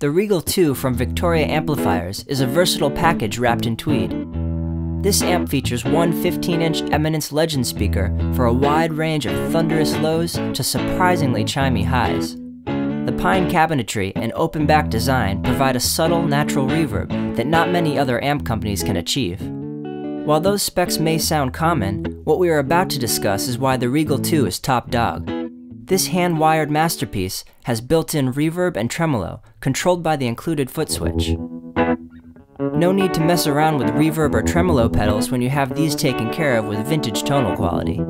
The Regal 2 from Victoria Amplifiers is a versatile package wrapped in tweed. This amp features one 15-inch Eminence Legend speaker for a wide range of thunderous lows to surprisingly chimey highs. The pine cabinetry and open back design provide a subtle natural reverb that not many other amp companies can achieve. While those specs may sound common, what we are about to discuss is why the Regal 2 is top dog. This hand-wired masterpiece has built-in reverb and tremolo, controlled by the included foot switch. No need to mess around with reverb or tremolo pedals when you have these taken care of with vintage tonal quality.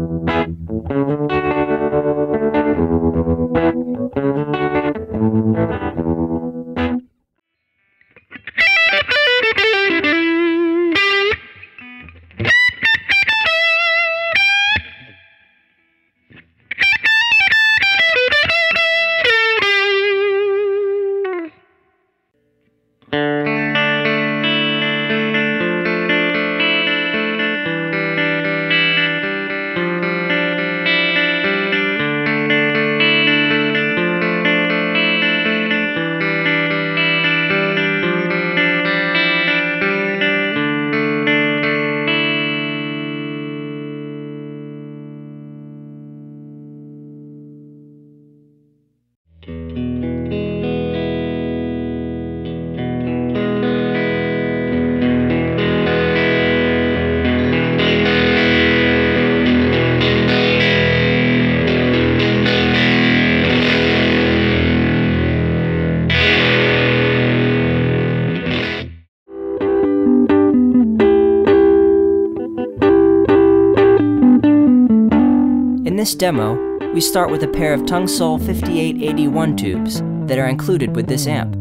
This demo, we start with a pair of Tungsol 5881 tubes that are included with this amp.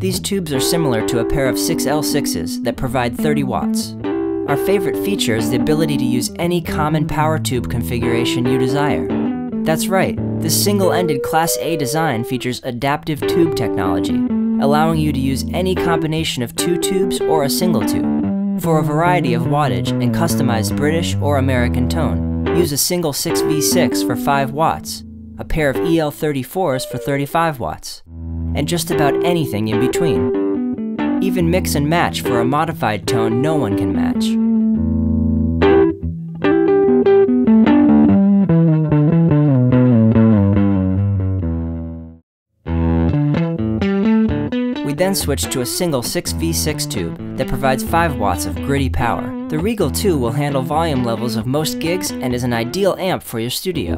These tubes are similar to a pair of 6L6s that provide 30 watts. Our favorite feature is the ability to use any common power tube configuration you desire. That's right, this single-ended Class A design features adaptive tube technology, allowing you to use any combination of two tubes or a single tube. For a variety of wattage and customized British or American tone, use a single 6V6 for 5 watts, a pair of EL34s for 35 watts, and just about anything in between. Even mix and match for a modified tone no one can match. Then switch to a single 6V6 tube that provides 5 watts of gritty power. The Regal 2 will handle volume levels of most gigs and is an ideal amp for your studio.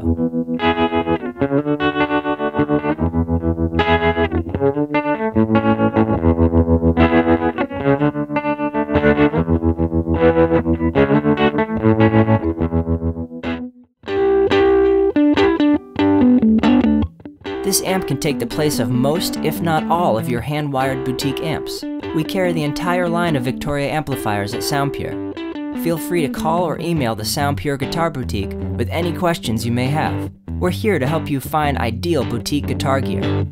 This amp can take the place of most, if not all, of your hand-wired boutique amps. We carry the entire line of Victoria amplifiers at Soundpure. Feel free to call or email the Soundpure Guitar Boutique with any questions you may have. We're here to help you find ideal boutique guitar gear.